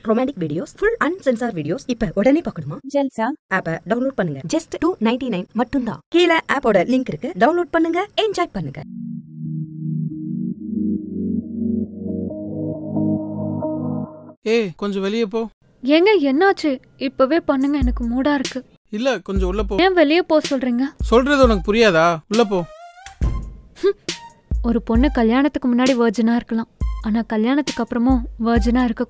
Romantic videos full uncensored videos இப்ப உடனே பார்க்கணுமா? ஜல்சா ஆப்பை டவுன்லோட் பண்ணுங்க. ஜஸ்ட் டூ நைன்டி நைன் மட்டும்தான். கீழே ஆப்போட லிங்க் இருக்கு. டவுன்லோட் பண்ணுங்க என்ஜாய் பண்ணுங்க. ஏய் கொஞ்சம் வெளியே போ. ஏங்க என்னாச்சு? இப்பவே பண்ணுங்க எனக்கு மூடா இருக்கு. இல்ல கொஞ்சம் உள்ள போ. ஏன் வெளியே போக சொல்றீங்க? சொல்றது உனக்கு புரியாதா? உள்ள போ. ஒரு பொண்ணு கல்யாணத்துக்கு முன்னாடி வர்ஜினா இருக்கலாம். ஆனா கல்யாணத்துக்கு அப்புறமும் வர்ஜினா இருக்க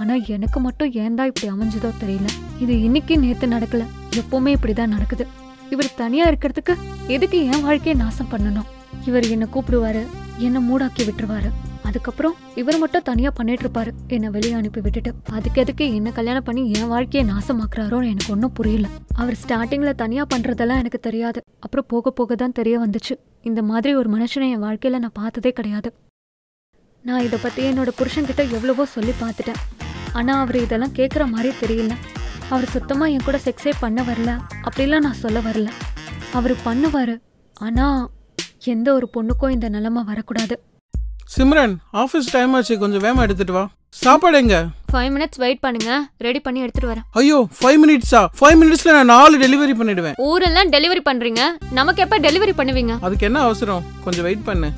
ஆனால் எனக்கு மட்டும் ஏன் தான் இப்படி அமைஞ்சதோ தெரியல. இது இன்னைக்கு நேற்று நடக்கல. எப்பவுமே இப்படிதான் நடக்குது. இவர் தனியா இருக்கிறதுக்கு எதுக்கு என் வாழ்க்கையை நாசம் பண்ணணும்? இவர் என்னை கூப்பிடுவாரு என்னை மூடாக்கி விட்டுருவாரு. அதுக்கப்புறம் இவர் மட்டும் தனியா பண்ணிட்டு இருப்பாரு என்னை வெளியே அனுப்பி விட்டுட்டு. அதுக்கு எதுக்கு என்ன கல்யாணம் பண்ணி என் வாழ்க்கையை நாசமாக்குறாரோன்னு எனக்கு ஒன்றும் புரியல. அவர் ஸ்டார்டிங்ல தனியா பண்றதெல்லாம் எனக்கு தெரியாது. அப்புறம் போக போக தான் தெரிய வந்துச்சு. இந்த மாதிரி ஒரு மனுஷனை என் வாழ்க்கையில நான் பார்த்ததே கிடையாது. நான் இதை பத்தி என்னோட புருஷன்கிட்ட எவ்வளவோ சொல்லி பார்த்துட்டேன். ஆனா அவர் இதெல்லாம் கேட்குற மாதிரி தெரியல. அவர் சுத்தமா என் கூட செக்ஸே பண்ண வரல. அப்படிலாம் நான் சொல்ல வரல. அவர் பண்ணுவாரு. ஆனா எந்த ஒரு பொண்ணுக்கும் இந்த நிலைமை வரக்கூடாது. சிம்ரன் ஆஃபீஸ் டைம் ஆச்சு. கொஞ்சம் வேகமா எடுத்துட்டு வா. சாப்பாடு எங்க? ஃபைவ் மினிட்ஸ் வெயிட் பண்ணுங்க. ரெடி பண்ணி எடுத்துட்டு வரேன். ஐயோ ஃபைவ் மினிட்ஸா ஃபைவ் மினிட்ஸ்ல நான் நாலு டெலிவரி பண்ணிடுவேன். ஊரெல்லாம் டெலிவரி பண்றீங்க? நமக்கு எப்ப டெலிவரி பண்ணுவீங்க? அதுக்கு என்ன அவசரம்? கொஞ்சம் வெயிட் பண்ணு.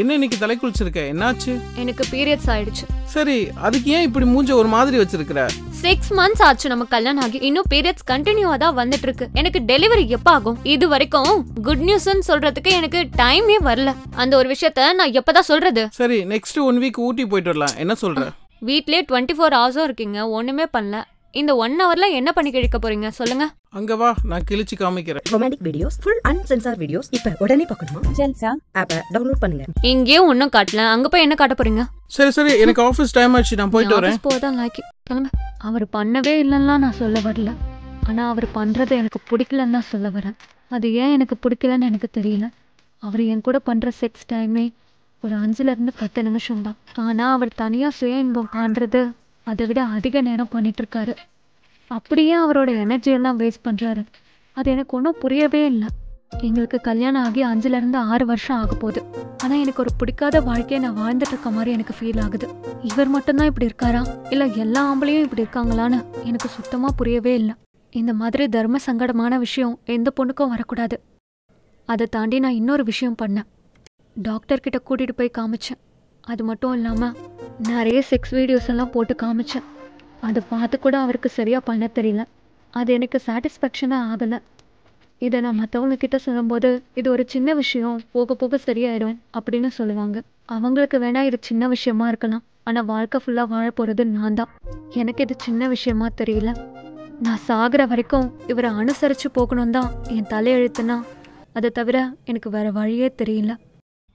என்ன இன்னைக்கு தலை குளிச்சிருக்க? என்னாச்சு? எனக்கு பீரியட்ஸ் ஆயிடுச்சு. சரி அதுக்கு ஏன் இப்படி மூஞ்ச ஒரு மாதிரி வச்சிருக்கிற? சிக்ஸ் மந்த்ஸ் ஆச்சு நம்ம கல்யாணம் ஆகி. இன்னும் பீரியட்ஸ் கண்டினியூவா தான் வந்துட்டு இருக்கு எனக்கு டெலிவரி எப்ப ஆகும் இது வரைக்கும் குட் நியூஸ்னு சொல்றதுக்கு எனக்கு டைமே வரல. அந்த ஒரு விஷயத்த நான் எப்பதான் சொல்றது? சரி நெக்ஸ்ட் ஒன் வீக் ஊட்டி போயிட்டு வரலாம். என்ன சொல்ற? வீட்லயே டுவெண்ட்டி ஃபோர் ஹவர்ஸும் இருக்கீங்க. ஒண்ணுமே பண்ணல. இந்த ஒன் ஹவர்ல என்ன பண்ணி கிழிக்க போறீங்க? சொல்லுங்க. அங்க வா நான் கிழிச்சு காமிக்கிறேன். Romantic videos full uncensored videos இப்ப உடனே பார்க்கணுமா? ஜல்சா ஆப்பை டவுன்லோட் பண்ணுங்க. இங்கேயும் ஒன்னும் காட்டல. அங்க போய் என்ன காட்ட போறீங்க? சரி சரி எனக்கு ஆஃபீஸ் டைம் ஆச்சு நான் போயிட்டு வரேன். போதான் லாக்கி கிளம்பு அவர் பண்ணவே இல்லைன்னா நான் சொல்ல வரல. ஆனா அவர் பண்றது எனக்கு பிடிக்கலன்னு தான் சொல்ல வரேன். அது ஏன் எனக்கு பிடிக்கலன்னு எனக்கு தெரியல. அவர் என் கூட பண்ற செக்ஸ் டைமே ஒரு அஞ்சுல இருந்து பத்து நிமிஷம் தான் ஆனா அவர் தனியா சுய இன்பம் காண்றது அதை விட அதிக நேரம் பண்ணிட்டு அப்படியே அவரோட எனர்ஜியெல்லாம் வேஸ்ட் பண்ணுறாரு அது எனக்கு ஒன்றும் புரியவே இல்லை. எங்களுக்கு கல்யாணம் ஆகி அஞ்சுலேருந்து ஆறு வருஷம் ஆக போகுது. ஆனால் எனக்கு ஒரு பிடிக்காத வாழ்க்கையை நான் வாழ்ந்துட்டு இருக்க மாதிரி எனக்கு ஃபீல் ஆகுது. இவர் மட்டும்தான் இப்படி இருக்காரா? இல்லை எல்லா ஆம்பளையும் இப்படி இருக்காங்களான்னு எனக்கு சுத்தமாக புரியவே இல்லை. இந்த மாதிரி தர்ம சங்கடமான விஷயம் எந்த பொண்ணுக்கும் வரக்கூடாது. அதை தாண்டி நான் இன்னொரு விஷயம் பண்ணேன். டாக்டர்கிட்ட கூட்டிகிட்டு போய் காமிச்சேன். அது மட்டும் இல்லாமல் நிறைய செக்ஸ் வீடியோஸ் எல்லாம் போட்டு காமிச்சேன். அதை பார்த்து கூட அவருக்கு சரியாக பண்ண தெரியல. அது எனக்கு சாட்டிஸ்ஃபேக்ஷனாக ஆகலை. இதை நான் மற்றவங்கக்கிட்ட சொல்லும்போது இது ஒரு சின்ன விஷயம் போக போக சரியாயிடும் அப்படின்னு சொல்லுவாங்க. அவங்களுக்கு வேணா இது சின்ன விஷயமா இருக்கலாம். ஆனால் வாழ்க்கை ஃபுல்லாக வாழ போகிறது நான் தான். எனக்கு இது சின்ன விஷயமா தெரியல. நான் சாகிற வரைக்கும் இவரை அனுசரித்து போகணும் தான் என் தலையெழுத்துனா. அதை தவிர எனக்கு வேறு வழியே தெரியல.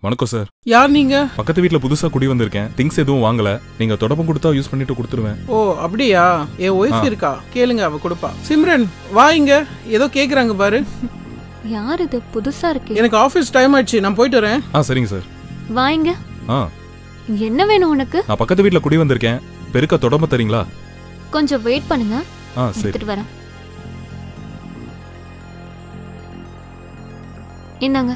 வணக்கம் சார் யார் நீங்க? பக்கத்து வீட்ல புதுசா குடி வந்திருக்கேன். திங்ஸ் எதுவும் வாங்கல. நீங்க தொடப்பம் கொடுத்தா யூஸ் பண்ணிட்டு கொடுத்துருவேன். ஓ அப்படியா? என் ஒய்ஃப். இருக்கா? கேளுங்க அவ கொடுப்பா. சிம்ரன் வா இங்க. ஏதோ கேக்குறாங்க பாரு. யார் இது? புதுசாக இருக்கு. எனக்கு ஆஃபீஸ் டைம் ஆயிடுச்சு நான் போயிட்டு வரேன். ஆ சரிங்க சார் வாங்க ஆ. என்ன வேணும் உனக்கு? நான் பக்கத்து வீட்ல குடி வந்திருக்கேன். பெருக்க தொடம்ப தரீங்களா? கொஞ்சம் வெயிட் பண்ணுங்க. ஆ சரி. எடுத்துட்டு வரேன். இந்தாங்க.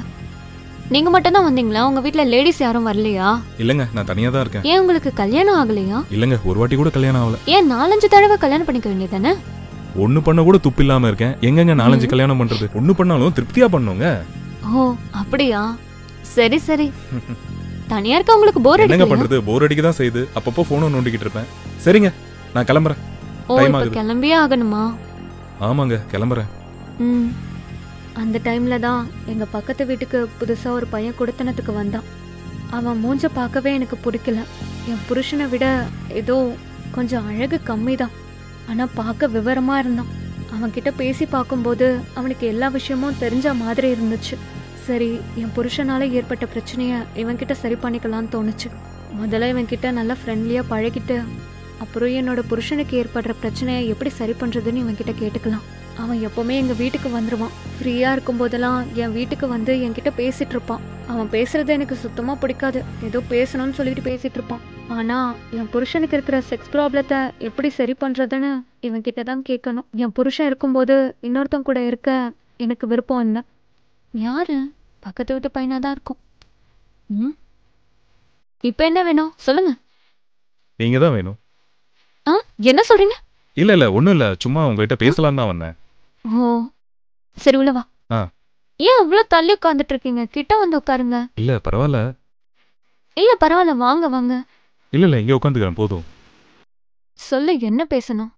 நீங்க மட்டும் தான் வந்தீங்களா? உங்க வீட்ல லேடிஸ் யாரும் வரலையா? இல்லங்க நான் தனியா தான் இருக்கேன். ஏன் உங்களுக்கு கல்யாணம் ஆகலையா? இல்லங்க ஒரு வாட்டி கூட கல்யாணம் ஆகல. ஏன் நாலஞ்சு தடவை கல்யாணம் பண்ணிக்க வேண்டியதானே ஒண்ணு பண்ண கூட துப்பு இல்லாம இருக்கேன். எங்கங்க நாலஞ்சு கல்யாணம் பண்றது? ஒண்ணு பண்ணாலும் திருப்தியா பண்ணுங்க. ஓ அப்படியா? சரி சரி. தனியா இருக்க உங்களுக்கு போர் என்னங்க அடிக்கலையா? பண்றது? போர் அடிக்க தான் செய்யுது. அப்பப்போ போனும் நோண்டிக்கிட்டு இருப்பேன். சரிங்க நான் கிளம்புறேன். இப்ப ஆகுது. கிளம்பியே ஆகணுமா? ஆமாங்க கிளம்புறேன். ம். அந்த டைம்ல தான் எங்கள் பக்கத்து வீட்டுக்கு புதுசாக ஒரு பையன் கொடுத்தனத்துக்கு வந்தான். அவன் மூஞ்ச பார்க்கவே எனக்கு பிடிக்கல. என் புருஷனை விட ஏதோ கொஞ்சம் அழகு கம்மி தான் ஆனால் பார்க்க விவரமாக இருந்தான். அவன்கிட்ட பேசி பார்க்கும்போது அவனுக்கு எல்லா விஷயமும் தெரிஞ்ச மாதிரி இருந்துச்சு. சரி என் புருஷனால் ஏற்பட்ட பிரச்சனையை இவன்கிட்ட சரி பண்ணிக்கலாம்னு தோணுச்சு. முதல்ல இவன்கிட்ட நல்லா ஃப்ரெண்ட்லியாக பழகிட்டு அப்புறம் என்னோட புருஷனுக்கு ஏற்படுற பிரச்சனையை எப்படி சரி பண்ணுறதுன்னு இவன்கிட்ட கேட்டுக்கலாம். அவன் எப்பவுமே எங்க வீட்டுக்கு வந்துருவான். ஃப்ரீயா இருக்கும் போதெல்லாம் என் வீட்டுக்கு வந்து என்கிட்ட பேசிட்டு இருப்பான் அவன் பேசுறது எனக்கு சுத்தமா பிடிக்காது. ஏதோ பேசணும்னு சொல்லிட்டு பேசிட்டு இருப்பான் ஆனா என் புருஷனுக்கு இருக்கிற செக்ஸ் ப்ராப்ளத்தை எப்படி சரி பண்றதுன்னு இவன்கிட்ட தான் கேட்கணும். என் புருஷன் இருக்கும்போது இன்னொருத்தன் கூட இருக்க எனக்கு விருப்பம் இல்லை. யாரு? பக்கத்து வீட்டு பையனா தான் இருக்கும். ம்? இப்போ என்ன வேணும்? சொல்லுங்க. நீங்க தான் வேணும் என்ன சொல்றீங்க? இல்ல இல்ல ஒண்ணும் இல்ல. சும்மா உங்ககிட்ட பேசலாம் தான் வந்தேன். ஓ சரி உள்ள வா. ஆ. ஏன் அவ்வளோ தள்ளி உட்காந்துட்டு இருக்கீங்க கிட்ட வந்து உட்காருங்க. இல்ல பரவாயில்ல இல்ல பரவாயில்ல வாங்க வாங்க. இல்ல இல்ல இங்க உட்காந்துக்கிறேன் போதும். சொல்லு என்ன பேசணும்?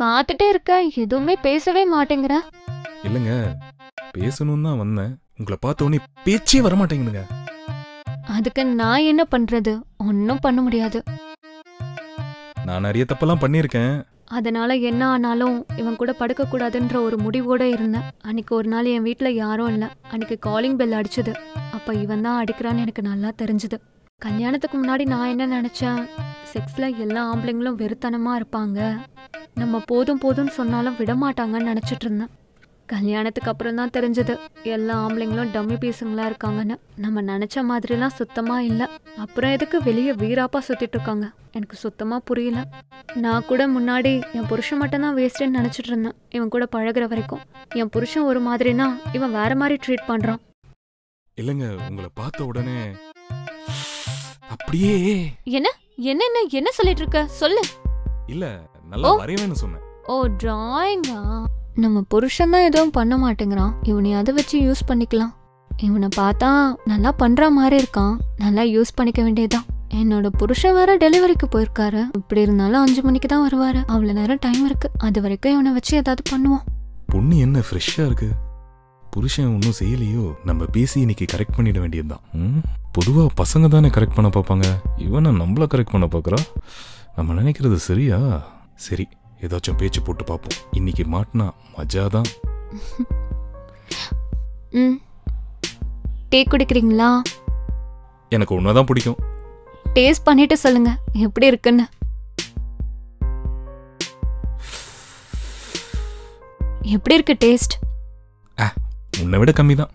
பார்த்துட்டே இருக்க எதுவுமே பேசவே மாட்டேங்கிற. இல்லைங்க பேசணும்னு தான் வந்தேன். உங்களை பார்த்த உடனே பேச்சே வர மாட்டேங்குதுங்க. அதுக்கு நான் என்ன பண்றது? ஒன்றும் பண்ண முடியாது. நான் நிறைய தப்பெல்லாம் பண்ணியிருக்கேன். அதனால் என்ன ஆனாலும் இவன் கூட படுக்கக்கூடாதுன்ற ஒரு முடிவோடு இருந்தேன். அன்னைக்கு ஒரு நாள் என் வீட்டில் யாரும் இல்லை. அன்னைக்கு காலிங் பெல் அடிச்சது. அப்போ இவன் தான் அடிக்கிறான்னு எனக்கு நல்லா தெரிஞ்சுது. கல்யாணத்துக்கு முன்னாடி நான் என்ன நினச்சேன்? செக்ஸில் எல்லா ஆம்பளைங்களும் வெறுத்தனமாக இருப்பாங்க. நம்ம போதும் போதும்னு சொன்னாலும் விட மாட்டாங்கன்னு இருந்தேன். கல்யாணத்துக்கு அப்புறம் தான் தெரிஞ்சது. எல்லா ஆம்பளைங்களும் டம்மி பீஸுங்களா இருக்காங்கன்னு. நம்ம நினைச்ச மாதிரிலாம் சுத்தமா இல்லை. அப்புறம் எதுக்கு வெளியே வீராப்பா சுத்திட்டு இருக்காங்க? எனக்கு சுத்தமா புரியல. நான் கூட முன்னாடி என் புருஷன் மட்டும்தான் வேஸ்ட்டுன்னு நினச்சிட்டு இருந்தேன். இவன் கூட பழகுற வரைக்கும். என் புருஷன் ஒரு மாதிரினா இவன் வேற மாதிரி ட்ரீட் பண்ணுறான் இல்லைங்க உங்களை பார்த்த உடனே அப்படியே என்ன? என்ன என்ன என்ன சொல்லிட்டு இருக்க? சொல்லு. இல்ல நல்லா ஓ. வரைவேன்னு சொன்னேன். ஓ டிராயிங்கா நம்ம புருஷன் தான் எதுவும் பண்ண மாட்டேங்கிறான். இவனை அதை வச்சு யூஸ் பண்ணிக்கலாம். இவனை பார்த்தா நல்லா பண்ற மாதிரி இருக்கான். நல்லா யூஸ் பண்ணிக்க வேண்டியதுதான். என்னோட புருஷன் வேற டெலிவரிக்கு போயிருக்காரு. இப்படி இருந்தாலும் அஞ்சு மணிக்கு தான் வருவாரு. அவ்வளவு நேரம் டைம் இருக்கு. அது வரைக்கும் இவனை வச்சு ஏதாவது பண்ணுவோம். பொண்ணு என்ன ஃப்ரெஷ்ஷா இருக்கு? புருஷன் ஒன்றும் செய்யலையோ? நம்ம பேசி இன்னைக்கு கரெக்ட் பண்ணிட வேண்டியதுதான். ம்? பொதுவா பசங்க தானே கரெக்ட் பண்ண பார்ப்பாங்க. இவனை நம்மள கரெக்ட் பண்ண பார்க்கறா? நம்ம நினைக்கிறது சரியா? சரி. ஏதாச்சும் பேச்சு போட்டு பார்ப்போம். இன்னைக்கு மாட்டினா மஜா தான். ம். டீ குடிக்கிறீங்களா? எனக்கு ஒன்று பிடிக்கும். டேஸ்ட் பண்ணிட்டு சொல்லுங்க. எப்படி இருக்குன்னு. எப்படி இருக்கு டேஸ்ட்? உன்னை விட கம்மி தான்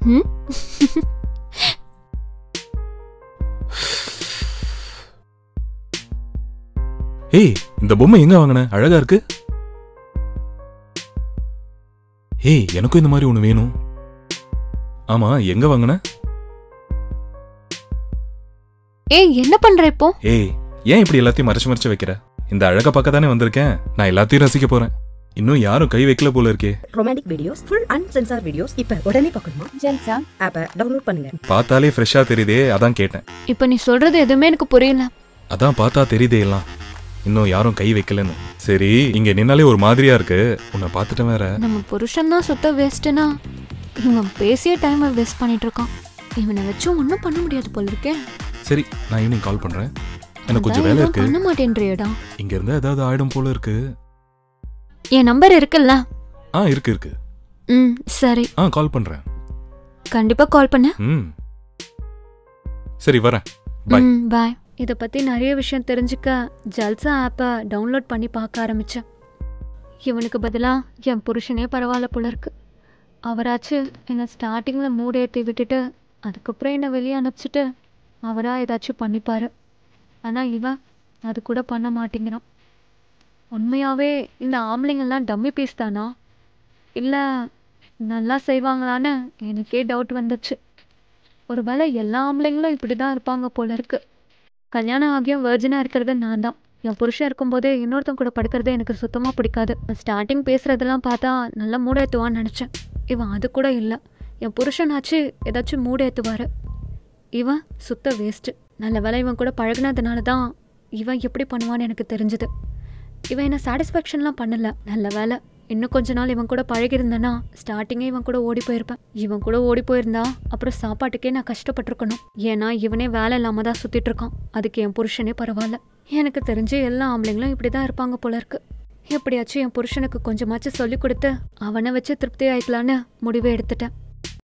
ஏய் இந்த பொம்மை எங்க வாங்கின? அழகா இருக்கு. ஏய் எனக்கும் இந்த மாதிரி ஒன்று வேணும். ஆமா எங்க வாங்கின? ஏய் என்ன பண்ற இப்போ? ஏய் ஏன் இப்படி எல்லாத்தையும் மறைச்சு மறைச்சு வைக்கிற? இந்த அழகை பார்க்க தானே வந்திருக்கேன். நான் எல்லாத்தையும் ரசிக்க போறேன். இன்னும் யாரும் கை வைக்கல போல இருக்கே. Romantic videos full uncensored videos இப்ப உடனே பார்க்கணுமா? ஜென்சா? ஆப்பை டவுன்லோட் பண்ணுங்க. பார்த்தாலே ஃப்ரெஷ்ஷா தெரியுதே அதான் கேட்டேன். இப்போ நீ சொல்றது எதுவுமே எனக்கு புரியல. அதான் பார்த்தா தெரியுதே எல்லாம். இன்னும் யாரும் கை வைக்கலன்னு. சரி இங்க நின்னாலே ஒரு மாதிரியா இருக்கு. உன்னை பார்த்துட்டேன் வேற. நம்ம புருஷன் தான் சுத்த வேஸ்ட்னா இவன் பேசிய டைமை வேஸ்ட் பண்ணிட்டு இருக்கான். இவனை வச்சு ஒன்றும் பண்ண முடியாது போல இருக்கே. சரி நான் ஈவினிங் கால் பண்றேன். எனக்கு கொஞ்சம் வேலை இருக்கு. பண்ண மாட்டேன்றியடா. இங்க இருந்தா ஏதாவது ஆயிடும் போல இருக்கு. என் நம்பர் இருக்குல்ல? ஆ இருக்கு இருக்கு. ம் சரி. ஆ கால் பண்றேன். கண்டிப்பா கால் பண்ணு. ம். சரி வரேன். ம் பாய் இதை பற்றி நிறைய விஷயம் தெரிஞ்சுக்க ஜல்சா ஆப்பை டவுன்லோட் பண்ணி பார்க்க ஆரம்பித்தேன் இவனுக்கு பதிலாக என் புருஷனே பரவாயில்ல போல இருக்கு. அவராச்சு என்னை ஸ்டார்டிங்கில் மூடு ஏற்றி விட்டுட்டு அதுக்கப்புறம் என்னை வெளியே அனுப்பிச்சிட்டு அவராக ஏதாச்சும் பண்ணிப்பார். ஆனால் இவன் அது கூட பண்ண மாட்டேங்கிறான். உண்மையாகவே இந்த ஆம்பளைங்கள்லாம் டம்மி பீஸ் தானா? இல்லை நல்லா செய்வாங்களான்னு எனக்கே டவுட் வந்துச்சு ஒருவேளை எல்லா ஆம்பளைங்களும் இப்படி தான் இருப்பாங்க போல இருக்குது கல்யாணம் ஆகியும் வெர்ஜினாக இருக்கிறது நான் தான். என் புருஷன் இருக்கும்போதே இன்னொருத்தன் கூட படுக்கிறது எனக்கு சுத்தமாக பிடிக்காது. ஸ்டார்டிங் பேசுகிறதெல்லாம் பார்த்தா நல்லா மூடேற்றுவான்னு நினச்சேன். இவன் அது கூட இல்லை. என் புருஷனாச்சு ஏதாச்சும் மூடேற்றுவார் இவன் சுத்த வேஸ்ட்டு நல்ல வேலை இவன் கூட பழகுனதுனால தான் இவன் எப்படி பண்ணுவான்னு எனக்கு தெரிஞ்சுது. இவன் என்ன சாட்டிஸ்ஃபேக்ஷன்லாம் பண்ணலை. நல்ல வேலை இன்னும் கொஞ்ச நாள் இவன் கூட பழகிருந்தேன்னா ஸ்டார்டிங்கே இவன் கூட ஓடி போயிருப்பேன். இவன் கூட ஓடி போயிருந்தா அப்புறம் சாப்பாட்டுக்கே நான் கஷ்டப்பட்டிருக்கணும். ஏன்னா இவனே வேலை இல்லாம தான் சுத்திட்டு இருக்கான் அதுக்கு என் புருஷனே பரவாயில்ல. எனக்கு தெரிஞ்சு எல்லா ஆம்பளைங்களும் இப்படி தான் இருப்பாங்க போல இருக்கு. எப்படியாச்சும் என் புருஷனுக்கு கொஞ்சமாச்சும் சொல்லி கொடுத்து அவனை வச்சு திருப்தி ஆயிக்கலான்னு முடிவை எடுத்துட்டேன்.